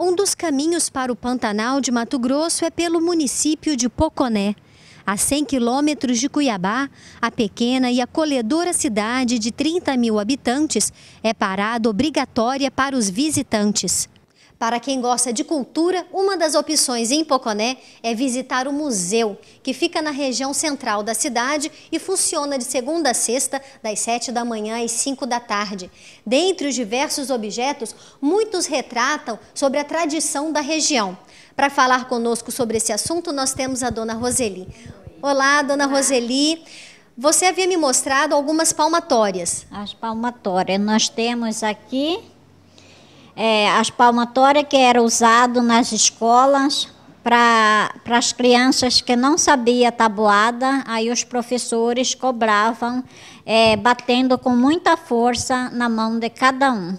Um dos caminhos para o Pantanal de Mato Grosso é pelo município de Poconé. A 100 quilômetros de Cuiabá, a pequena e acolhedora cidade de 30 mil habitantes é parada obrigatória para os visitantes. Para quem gosta de cultura, uma das opções em Poconé é visitar o museu, que fica na região central da cidade e funciona de segunda a sexta, das 7 da manhã às 5 da tarde. Dentre os diversos objetos, muitos retratam sobre a tradição da região. Para falar conosco sobre esse assunto, nós temos a dona Roseli. Olá, dona Roseli. Você havia me mostrado algumas palmatórias. As palmatórias. Nós temos aqui é, as palmatórias que eram usadas nas escolas para as crianças que não sabiam tabuada, aí os professores cobravam, é, batendo com muita força na mão de cada um.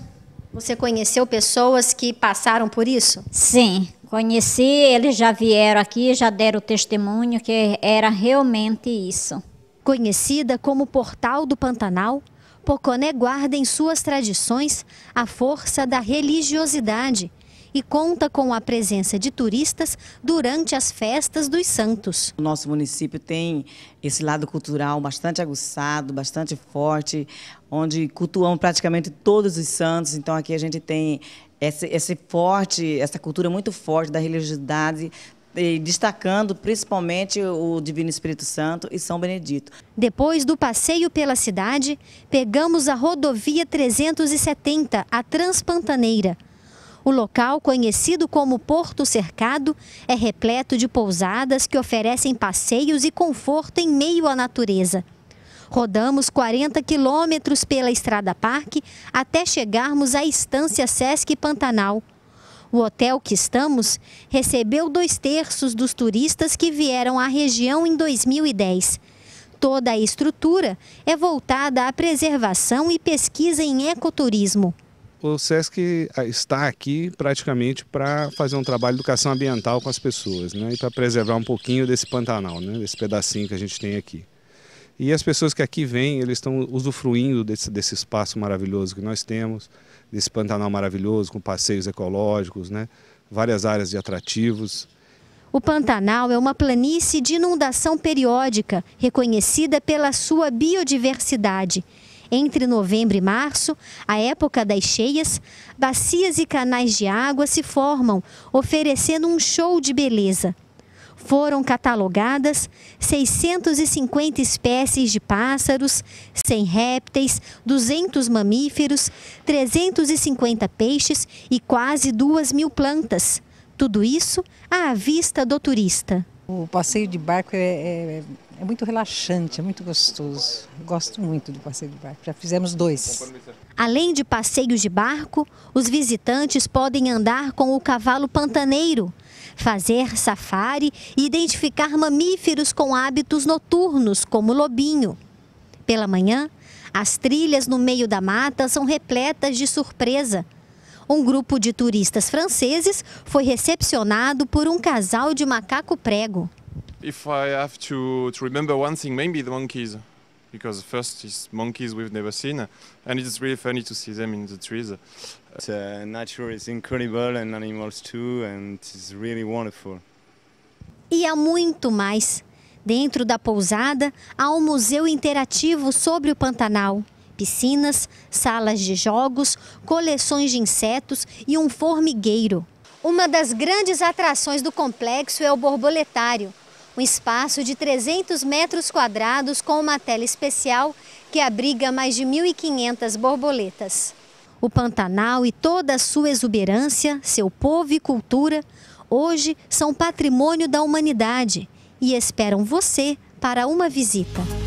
Você conheceu pessoas que passaram por isso? Sim, conheci, eles já vieram aqui, já deram testemunho que era realmente isso. Conhecida como Portal do Pantanal, Poconé guarda em suas tradições a força da religiosidade e conta com a presença de turistas durante as festas dos santos. O nosso município tem esse lado cultural bastante aguçado, bastante forte, onde cultuam praticamente todos os santos. Então aqui a gente tem esse, esse forte, essa cultura muito forte da religiosidade destacando principalmente o Divino Espírito Santo e São Benedito. Depois do passeio pela cidade, pegamos a rodovia 370, a Transpantaneira. O local, conhecido como Porto Cercado, é repleto de pousadas que oferecem passeios e conforto em meio à natureza. Rodamos 40 quilômetros pela Estrada Parque até chegarmos à estância Sesc Pantanal. O hotel que estamos recebeu dois terços dos turistas que vieram à região em 2010. Toda a estrutura é voltada à preservação e pesquisa em ecoturismo. O SESC está aqui praticamente para fazer um trabalho de educação ambiental com as pessoas né? e para preservar um pouquinho desse Pantanal, né? desse pedacinho que a gente tem aqui. E as pessoas que aqui vêm, eles estão usufruindo desse, desse espaço maravilhoso que nós temos, desse Pantanal maravilhoso, com passeios ecológicos, né? várias áreas de atrativos. O Pantanal é uma planície de inundação periódica, reconhecida pela sua biodiversidade. Entre novembro e março, a época das cheias, bacias e canais de água se formam, oferecendo um show de beleza foram catalogadas 650 espécies de pássaros, 100 répteis, 200 mamíferos, 350 peixes e quase 2 mil plantas. Tudo isso à vista do turista. O passeio de barco é, é, é muito relaxante, é muito gostoso. gosto muito do passeio de barco. Já fizemos dois. Além de passeios de barco, os visitantes podem andar com o cavalo pantaneiro, fazer safari e identificar mamíferos com hábitos noturnos, como lobinho. Pela manhã, as trilhas no meio da mata são repletas de surpresa. Um grupo de turistas franceses foi recepcionado por um casal de macaco prego. If I have to, to remember one thing, maybe the monkeys, because first is monkeys we've never seen, and it's really funny to see them in the trees. Uh, nature is incredible and animals too, and it's really wonderful. E há muito mais. Dentro da pousada há um museu interativo sobre o Pantanal. Piscinas, salas de jogos, coleções de insetos e um formigueiro. Uma das grandes atrações do complexo é o borboletário, um espaço de 300 metros quadrados com uma tela especial que abriga mais de 1.500 borboletas. O Pantanal e toda a sua exuberância, seu povo e cultura, hoje são patrimônio da humanidade e esperam você para uma visita.